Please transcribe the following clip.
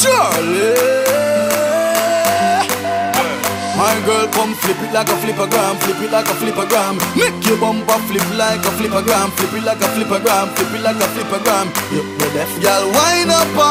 Surely. My girl, come flip it like a flippergram, flip it like a flippergram. Make your bumper flip like a flippergram, flip it like a flippergram, flip it like a flippergram. You the deaf girl, wind up on